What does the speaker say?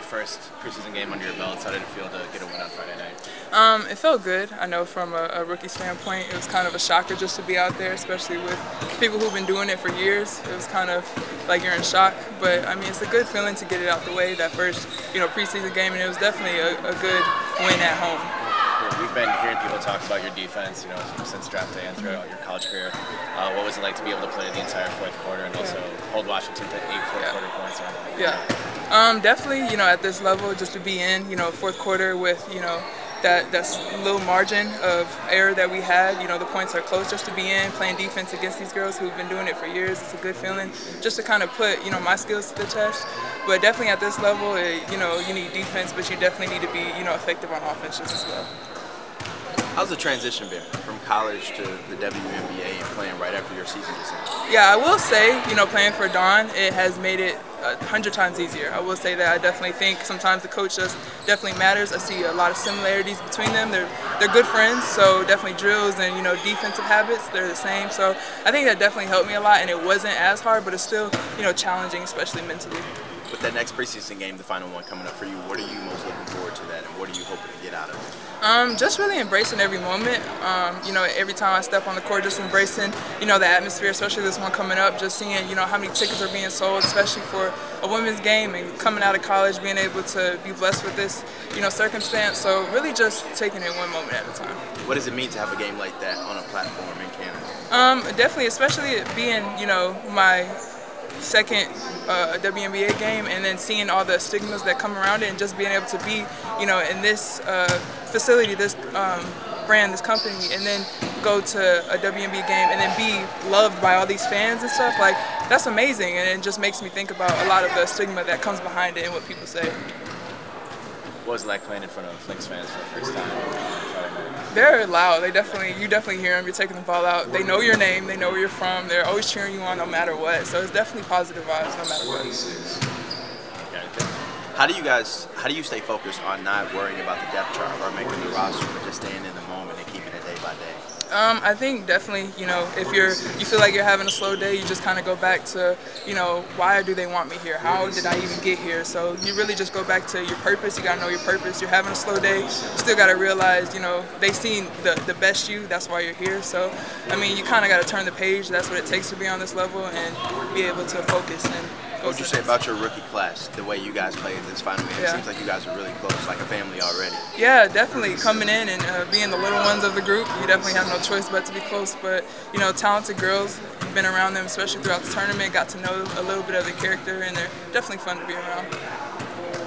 first preseason game under your belts. How did it feel to get a win on Friday night? Um, it felt good. I know from a, a, rookie standpoint, it was kind of a shocker just to be out there, especially with people who've been doing it for years. It was kind of like you're in shock, but I mean, it's a good feeling to get it out the way that first, you know, preseason game, and it was definitely a, a good win at home. We've been hearing people talk about your defense, you know, since draft day and throughout your college career. Uh, what was it like to be able to play the entire fourth quarter and also hold Washington to eight fourth yeah. quarter points? Yeah, um, definitely. You know, at this level, just to be in, you know, fourth quarter with, you know, that that's little margin of error that we had. You know, the points are close just to be in, playing defense against these girls who've been doing it for years. It's a good feeling just to kind of put, you know, my skills to the test. But definitely at this level, it, you know, you need defense, but you definitely need to be, you know, effective on offense just as well. How's the transition been from college to the WNBA and playing right after your season just ended? Yeah, I will say, you know, playing for Dawn, it has made it a hundred times easier. I will say that I definitely think sometimes the coach just definitely matters. I see a lot of similarities between them. They're they're good friends, so definitely drills and you know defensive habits they're the same. So I think that definitely helped me a lot, and it wasn't as hard, but it's still you know challenging, especially mentally. With that next preseason game, the final one coming up for you, what are you most looking forward to that, and what are you hoping to get out of it? Um, just really embracing every moment. Um, you know, every time I step on the court, just embracing, you know, the atmosphere, especially this one coming up, just seeing, you know, how many tickets are being sold, especially for a women's game and coming out of college, being able to be blessed with this, you know, circumstance. So really just taking it one moment at a time. What does it mean to have a game like that on a platform in Canada? Um, definitely, especially being, you know, my second uh, WNBA game and then seeing all the stigmas that come around it and just being able to be, you know, in this uh, facility, this um, brand, this company, and then go to a WNBA game and then be loved by all these fans and stuff, like, that's amazing. And it just makes me think about a lot of the stigma that comes behind it and what people say. What was it like playing in front of Lynx fans for the first time? They're loud. They definitely, you definitely hear them. You're taking the ball out. They know your name. They know where you're from. They're always cheering you on no matter what. So it's definitely positive vibes no matter what. How do you guys, how do you stay focused on not worrying about the depth chart or making the roster, but just staying in the moment and keeping it day by day? Um, I think definitely, you know, if you're you feel like you're having a slow day, you just kind of go back to, you know, why do they want me here? How did I even get here? So you really just go back to your purpose. You gotta know your purpose. You're having a slow day. You still gotta realize, you know, they seen the the best you. That's why you're here. So I mean, you kind of gotta turn the page. That's what it takes to be on this level and be able to focus and what would you say about your rookie class, the way you guys played this final game? Yeah. It seems like you guys are really close, like a family already. Yeah, definitely. Coming in and uh, being the little ones of the group, you definitely have no choice but to be close. But, you know, talented girls, been around them, especially throughout the tournament, got to know a little bit of their character, and they're definitely fun to be around.